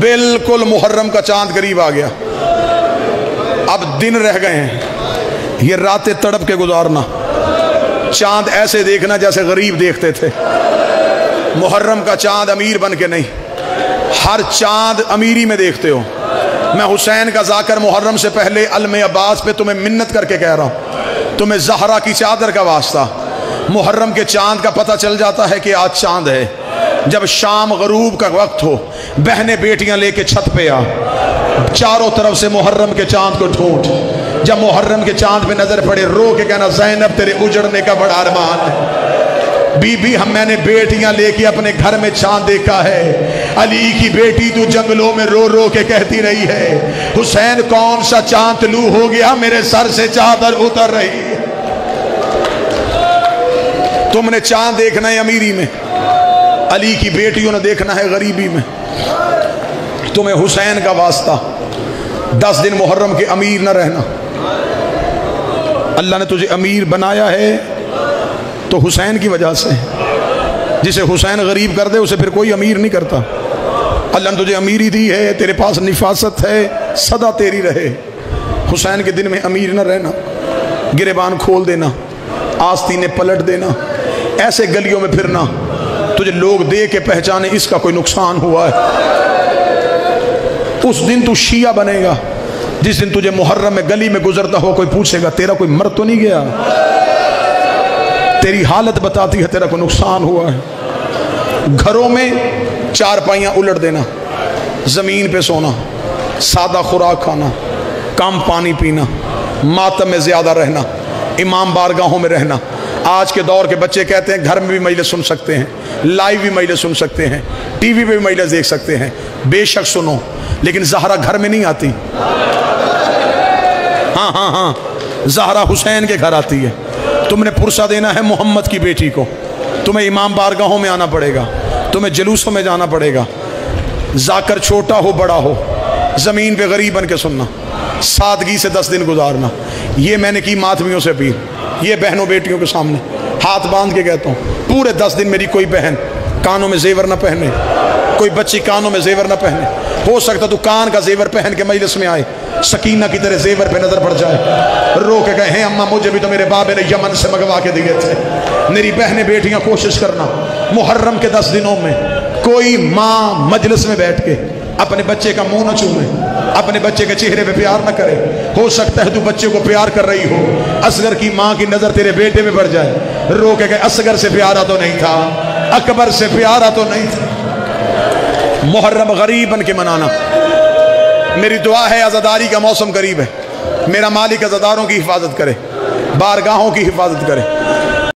बिल्कुल मुहर्रम का चाँद करीब आ गया। अब दिन रह गए हैं। ये रातें तड़प के गुजारना। चाँद ऐसे देखना जैसे गरीब देखते थे। मुहर्रम का चाँद अमीर बन के नहीं। हर चाँद अमीरी में देखते हो। मैं हुसैन का जाकर मुहर्रम से पहले अलम अब्बास पे तुम्हें मिन्नत करके कह रहा हूँ। तुम्हें जहरा की चादर का वास्ता। मुहर्रम के चाँद का पता चल जाता है कि आज चाँद है। जब शाम गरूब का वक्त हो, बहने बेटियाँ लेके छत पे आ। चारों तरफ़ से मुहर्रम के चाँद को ढूंढ। जब मुहर्रम के चाँद पे नज़र पड़े, रो के कहना, जैनब, तेरे उजड़ने का बड़ा अरमान है। बीबी, हम मैंने बेटियाँ लेके अपने घर में चाँद देखा है। अली की बेटी तू जंगलों में रो रो के कहती रही है। हुसैन, कौन सा चाँद लू हो गया? मेरे सर से चादर उतर रही तुमने चाँद देखना है अमीरी में। अली की बेटियों ने देखना है गरीबी में। तुम्हें हुसैन का वास्ता। दस दिन मुहर्रम के अमीर न रहना। अल्लाह ने तुझे अमीर बनाया है तो हुसैन की वजह से। जिसे हुसैन गरीब कर दे, उसे फिर कोई अमीर नहीं करता। अल्लाह ने तुझे अमीरी दी है, तेरे पास निफासत है, सदा तेरी रहे। हुसैन के दिन में अमीर न रहना। गिरेबान खोल देना, आस्तीने पलट देना, ऐसे गलियों में फिरना। तुझे लोग दे के पहचाने इसका कोई नुकसान हुआ है। उस दिन तू शिया बनेगा। जिस दिन तुझे मुहर्रम में गली में गुजरता हो कोई पूछेगा, तेरा कोई मर तो नहीं गया? तेरी हालत बताती है तेरा कोई नुकसान हुआ है। घरों में चार पाइयाँ उलट देना, ज़मीन पे सोना, सादा खुराक खाना, कम पानी पीना, मातम में ज़्यादा रहना, इमाम बारगाहों में रहना आज के दौर के बच्चे कहते हैं, घर में भी महिला सुन सकते हैं लाइव भी महिला सुन सकते हैं टीवी पे भी महिला देख सकते हैं। बेशक सुनो, लेकिन जहरा घर में नहीं आती। हाँ हाँ हाँ जहरा हुसैन के घर आती है। तुमने पुरसा देना है मोहम्मद की बेटी को। तुम्हें इमाम बारगाहों में आना पड़ेगा। तुम्हें जुलूसों में जाना पड़ेगा। जाकर छोटा हो, बड़ा हो। ज़मीन पे गरीब बन के सुनना। सादगी से दस दिन गुजारना। ये मैंने की मातमियों से अपील। ये बहनों बेटियों के सामने हाथ बाँध के कहता हूँ, पूरे दस दिन मेरी कोई बहन कानों में जेवर ना पहने, कोई बच्ची कानों में जेवर ना पहने। हो सकता तो कान का जेवर पहन के मजलिस में आए, सकीना की तरह जेवर पे नज़र पड़ जाए। रो के कहे अम्मा, मुझे भी तो मेरे बाबे ने यमन से मंगवा के दिए थे। मेरी बहनें बेटियाँ, कोशिश करना, मुहर्रम के दस दिनों में कोई माँ मजलिस में बैठ के अपने बच्चे का मुँह न चूमे, अपने बच्चे के चेहरे पे प्यार न करे। हो सकता है तू बच्चे को प्यार कर रही हो। असगर की माँ की नज़र तेरे बेटे में पड़ जाए। रो के गए, असगर से प्यारा तो नहीं था, अकबर से प्यारा तो नहीं था। मुहर्रम गरीब बन के मनाना। मेरी दुआ है, आज़ादारी का मौसम करीब है। मेरा मालिक अजादारों की हिफाजत करे, बारगाहों की हिफाजत करे।